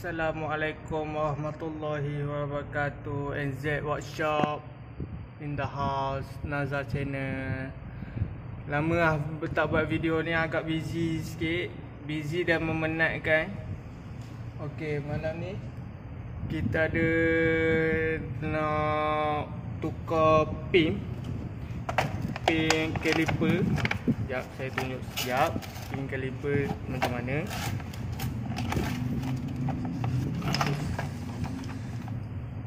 Assalamualaikum warahmatullahi wabarakatuh. NZ Workshop In the house Nazar channel. Lama lah tak buat video ni agak busy sikit. Busy dan memenatkan. Okay malam ni Kita ada Nak Tukar pin. Pin caliper Sekejap saya tunjuk. Sekejap Pin caliper macam mana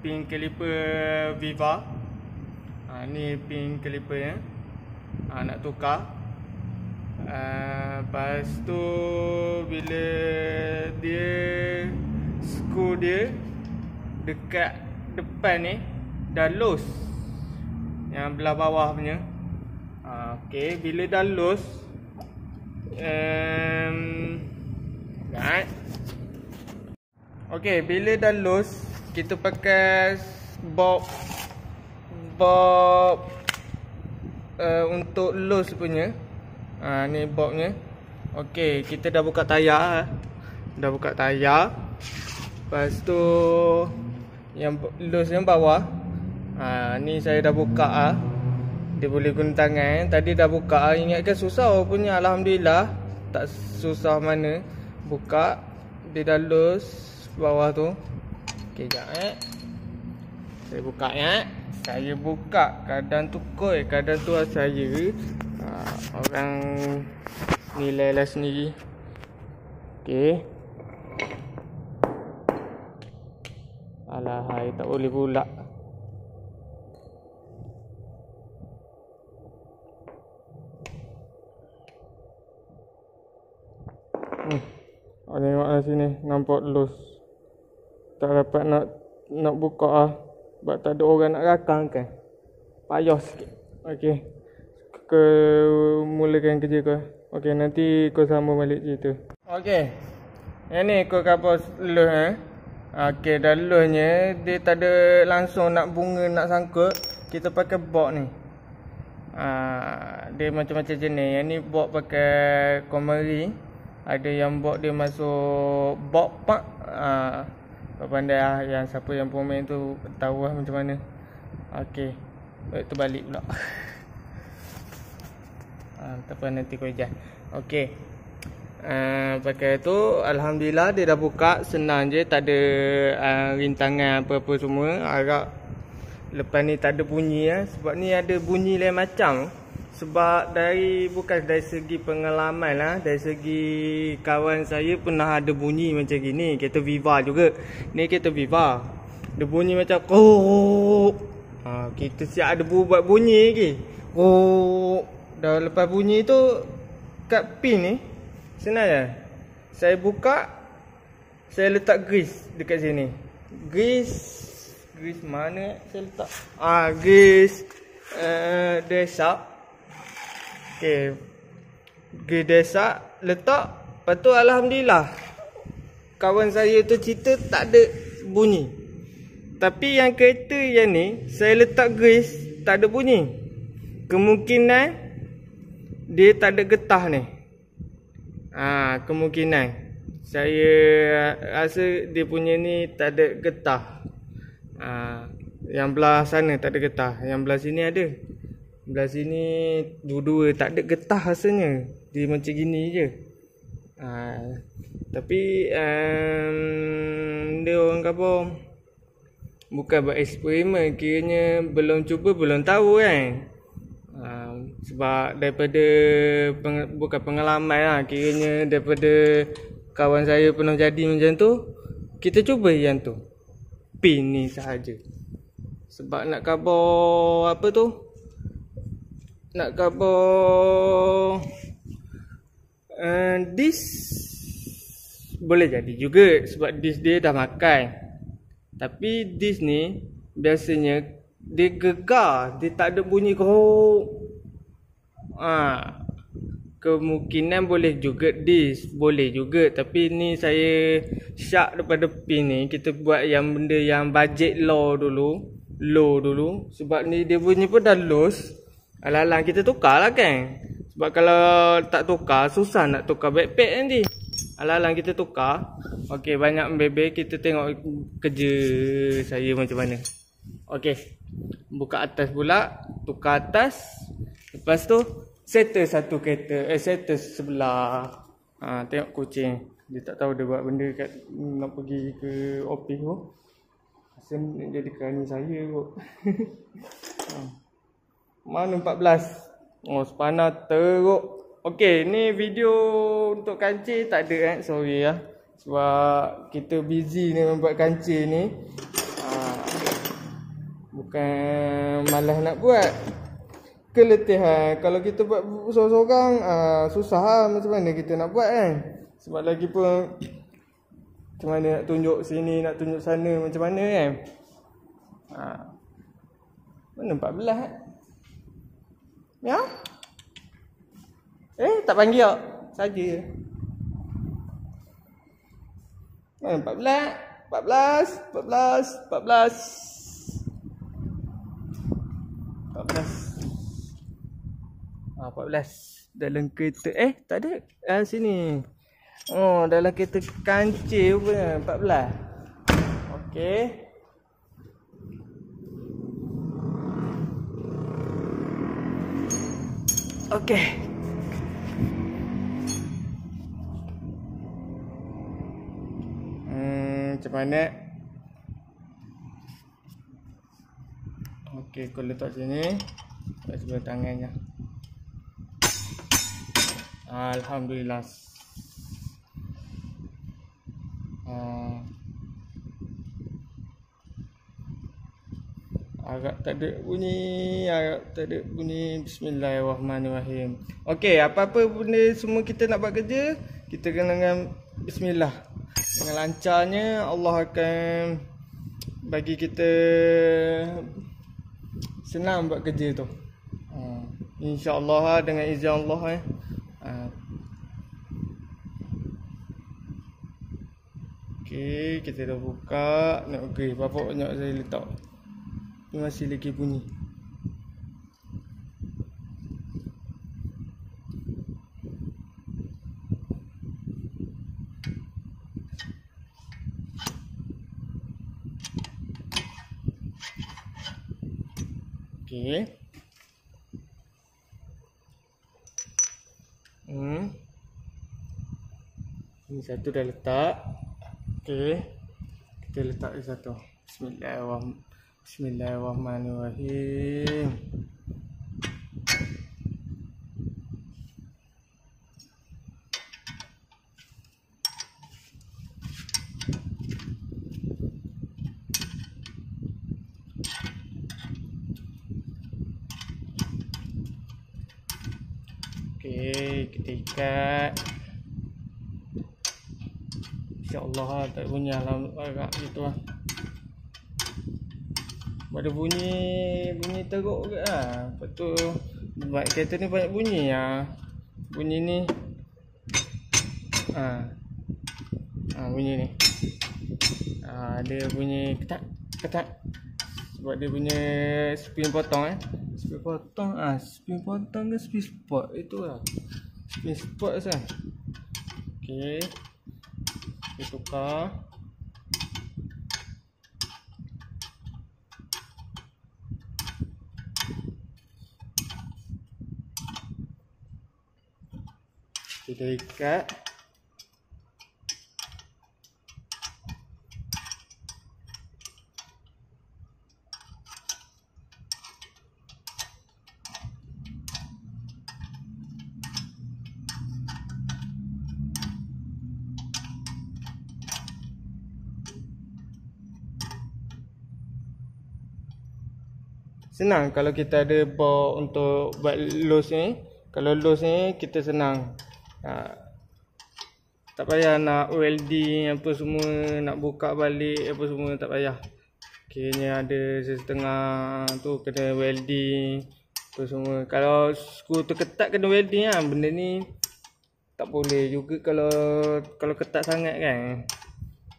pin caliper Viva. Ha, ni pin caliper ya. Ha, nak tukar. Ha, lepas tu bila dia skru dia dekat depan ni dah loose. Yang belah bawah punya. Ha, okay, bila dah loose um, right. Okay, bila dah loose kita pakai bob bob uh, untuk loose punya. Ha, ni bobnya. Ok kita dah buka tayar dah buka tayar. Lepas tu yang loose yang bawah. Ha, ni saya dah buka ah. dia boleh guna tangan tadi dah buka ingatkan susah punya Alhamdulillah. Tak susah mana. Buka. Dia dah loose bawah tu Okey, jap eh. Saya buka ya. Saya buka kadang tu koi, kadang tu saya. Ha, orang nilai lah sendiri. Okey. Alah, hai tak boleh pula. Hmm. Oh, tengok lah sini. Nampak loose tak dapat nak nak buka ah. Sebab tak ada orang nak rakang kan. Payah sikit. Okey. Ke mulakan kerja kau. Okey nanti kau sama balik cerita. Okey. Yang ni kau kapal luh eh. Okey dah luhnya dia tak ada langsung nak bunga nak sangkut. Kita pakai box ni. Ah, dia macam-macam jenis. Yang ni box pakai komari. Ada yang box dia masuk box pak. Kau pandai lah yang siapa yang pemain tu tahu lah macam mana. Okay Baik tu balik pula. Ha, Tak apa nanti kau ejah Okay uh, Pakai tu Alhamdulillah dia dah buka. Senang je Tak ada uh, rintangan apa-apa semua. Agak Lepas ni tak ada bunyi lah Sebab ni ada bunyi lain macam sebab dari bukan dari segi pengalaman lah Dari segi kawan saya pernah ada bunyi macam gini Kereta Viva juga. Ni kereta Viva. Dia bunyi macam Kok. Ha, Kita siap ada buat bunyi lagi. Kok. Dah lepas bunyi tu Kat pin ni Senang je. Saya buka Saya letak grease dekat sini. Grease Grease mana saya letak? Ah, Grease uh, Desktop Okey. Pergi desa letak. Lepas tu alhamdulillah. Kawan saya tu cerita tak ada bunyi. Tapi yang kereta yang ni saya letak grease tak ada bunyi. Kemungkinan dia tak ada getah ni. Ha, kemungkinan. Saya rasa dia punya ni tak ada getah. Ah, ha, yang belah sana tak ada getah, yang belah sini ada. Belah sini dua-dua tak ada getah rasanya. Dia macam gini je. Ha, tapi um, dia orang kata bukan buat eksperimen kiranya belum cuba belum tahu kan. Ha, sebab daripada peng, bukan pengalaman lah kiranya daripada kawan saya pernah jadi macam tu kita cuba yang tu. Pin ni sahaja. Sebab nak khabar apa tu nak cover uh, this boleh jadi juga sebab this dia dah makan. Tapi this ni biasanya dia gegar dia tak ada bunyi kau ha. kemungkinan boleh juga this boleh juga. Tapi ni saya syak daripada pin ni kita buat yang benda yang budget low dulu low dulu. Sebab ni dia bunyi pun dah loose Alang-alang kita tukar lah kan Sebab kalau tak tukar Susah nak tukar backpack nanti Alang-alang kita tukar. Okey, banyak membebel. Kita tengok kerja saya macam mana. Okey. Buka atas pula. Tukar atas. Lepas tu, settle satu kereta. Eh, settle sebelah. Ha, tengok kucing. Dia tak tahu dia buat benda kat nak pergi ke office tu. Rasa jadi kerani saya kot. ha. Mana 14? Oh, sepana teruk. Okey, ni video untuk kancing tak ada eh. Sorry ya. Sebab kita busy ni membuat kancing ni. Ha, bukan malas nak buat. Keletihan. Kalau kita buat seorang-seorang, ha, susah lah macam mana kita nak buat kan. Sebab lagi pun macam mana nak tunjuk sini, nak tunjuk sana macam mana kan. Mana 14 eh? Ya? Eh, tak panggil tak? Saja. Mana empat belas? Empat belas? Empat belas? Empat belas? Empat belas? Ah, empat belas. Dalam kereta. Eh, tak ada. Ah, sini. Oh, dalam kereta kancil pun. Empat belas. Okey. Okay. macam mana Okey, aku letak sini Letak sebelah tangannya Alhamdulillah Agak tak ada bunyi Agak tak ada bunyi Bismillahirrahmanirrahim Okey, apa-apa benda semua kita nak buat kerja Kita kena dengan Bismillah dengan lancarnya Allah akan bagi kita senang buat kerja tu. Ha, InsyaAllah dengan izin Allah eh. Ha. Okay, kita dah buka. Nak okay, berapa banyak saya letak. Ini masih lagi bunyi. Okey. Hmm. Ini satu dah letak. Okey. Kita letak satu. Bismillahirrahmanirrahim. Bismillahirrahmanirrahim. Okey, kita ikat. Insya-Allah lah, tak bunyi alam agak gitu lah. Ada bunyi bunyi teruk ke ah. Lepas tu buat kereta ni banyak bunyi ya. Bunyi ni. Ah. Ah bunyi ni. Ah dia bunyi ketak ketak. Sebab dia punya spin potong eh. Spin potong ah, spin potong ke spin spot itu lah. Spin spot sah. Okey. Kita tukar. Kita ikat. Senang kalau kita ada bawa untuk buat los ni. Kalau los ni kita senang. Ha, tak payah nak welding apa semua, nak buka balik apa semua tak payah. Ni ada setengah tu kena welding apa semua. Kalau skru tu ketat kena welding lah. Benda ni tak boleh juga kalau kalau ketat sangat kan.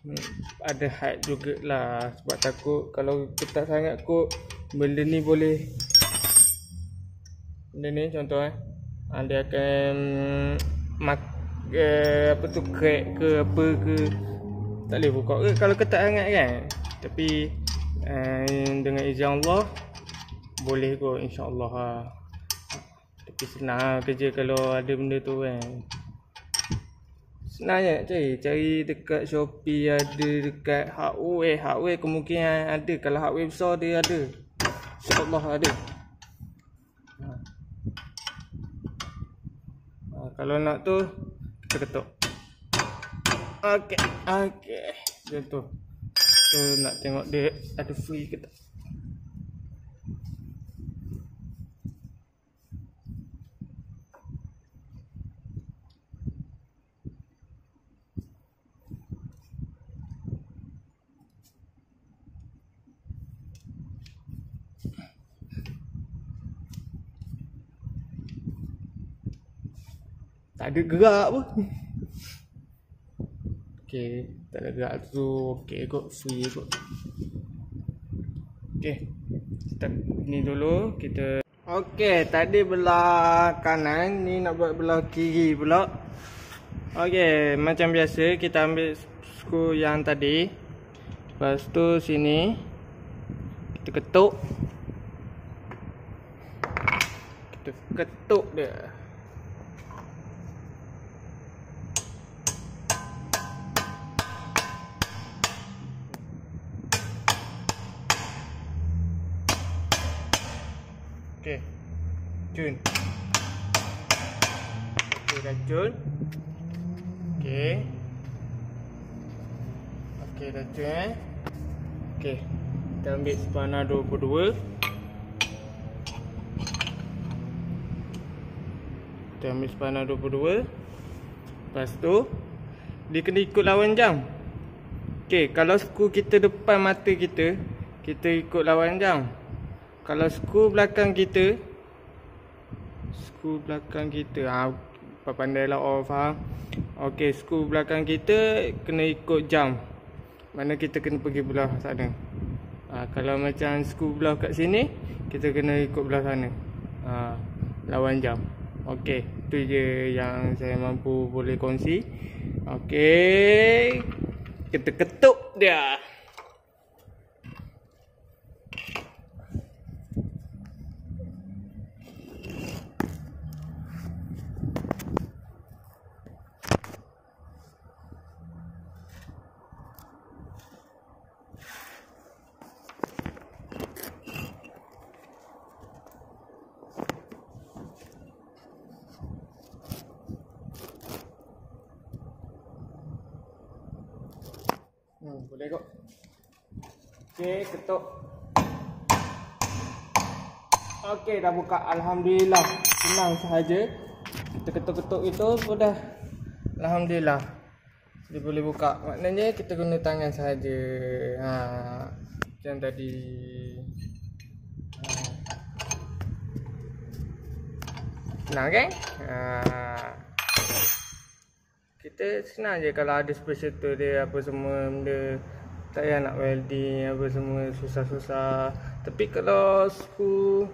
Hmm, ada had jugalah sebab takut kalau ketat sangat kot benda ni boleh benda ni contoh eh dia akan mak uh, apa tu crack ke apa ke tak boleh buka ke? Kalau ketat sangat kan? Tapi uh, dengan izin Allah boleh kot insyaAllah ha. tapi senang lah kerja kalau ada benda tu kan? Senang je nak cari cari dekat Shopee ada dekat hardware hardware kemungkinan ada. Kalau hardware besar dia ada. insyaAllah ada ha. Ha, kalau nak tu kita ketuk Okey, okey. Dia tu. Tu nak tengok dia ada free ke tak. Ada gerak pun. Okay, tak ada gerak tu. Okay kot, free kot Okay Kita ni dulu, kita Okay, tadi belah kanan Ni nak buat belah kiri pula. Okay, macam biasa Kita ambil skru yang tadi. Lepas tu sini Kita ketuk. Kita ketuk dia Okey. Cun. Okey, dah cun. Okey. Okey, dah cun eh. Okey. Kita ambil spana 22. Kita ambil spana 22. Lepas tu dia kena ikut lawan jam. Okey, kalau skru kita depan mata kita, kita ikut lawan jam kalau skru belakang kita skru belakang kita. Ha, pandailah all faham. Ok skru belakang kita kena ikut jam. Mana kita kena pergi belah sana. Ha, kalau macam skru belah kat sini kita kena ikut belah sana. Ha, lawan jam. Ok tu je yang saya mampu boleh kongsi. Ok kita ketuk dia Hmm, boleh kok. Okey, ketuk. Okey, dah buka. Alhamdulillah. Senang sahaja. Kita ketuk-ketuk itu sudah. Alhamdulillah. Dia boleh buka. Maknanya kita guna tangan sahaja. Ha, macam tadi. Ha. Senang kan? Ha kita senang je kalau ada special tu dia apa semua benda tak payah nak welding apa semua susah-susah. Tapi kalau skru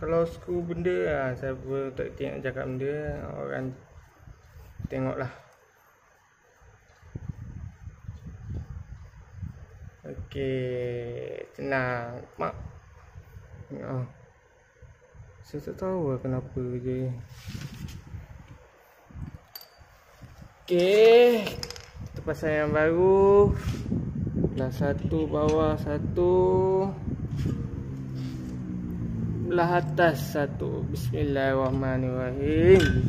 kalau skru benda lah siapa tak tengok cakap benda orang tengok lah ok senang mak. Oh. Saya tak tahu lah kenapa je Okay Kita pasang yang baru. Belah satu bawah satu. Belah atas satu. Bismillahirrahmanirrahim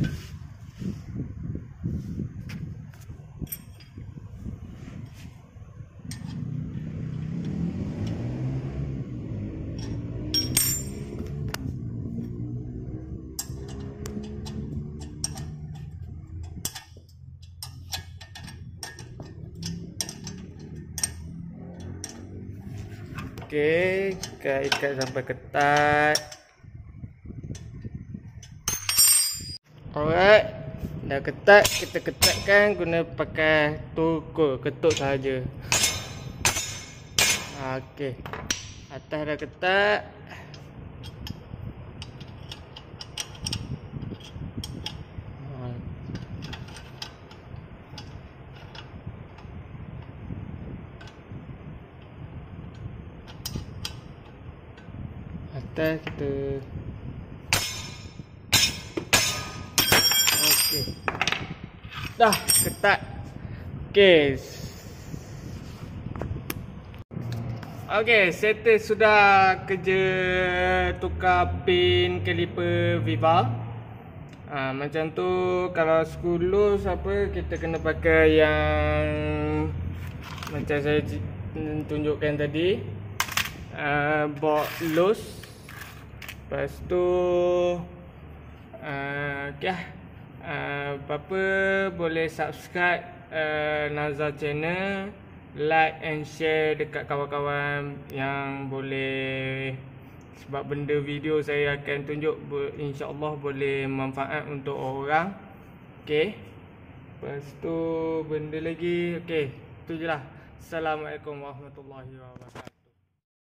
Okey, ikat sampai ketat. Alright. Dah ketat, kita ketatkan guna pakai tukul ketuk saja. Okey. Atas dah ketat. Test kita Okey Dah ketat Okey Okey, settle sudah kerja tukar pin kaliper Viva. Ha, macam tu kalau skulus apa kita kena pakai yang macam saya tunjukkan tadi. Uh, box loose. Lepas tu uh, okay lah. Uh, apa-apa boleh subscribe uh, Nazar channel like and share dekat kawan-kawan yang boleh sebab benda video saya akan tunjuk insya-Allah boleh manfaat untuk orang. Okey. Lepas tu benda lagi okey. Tu jelah. Assalamualaikum warahmatullahi wabarakatuh.